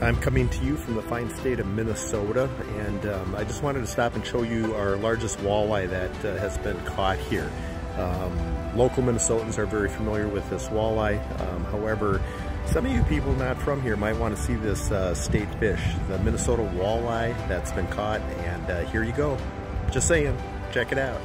I'm coming to you from the fine state of Minnesota and um, I just wanted to stop and show you our largest walleye that uh, has been caught here. Um, local Minnesotans are very familiar with this walleye. Um, however, some of you people not from here might want to see this uh, state fish, the Minnesota walleye that's been caught and uh, here you go. Just saying, check it out.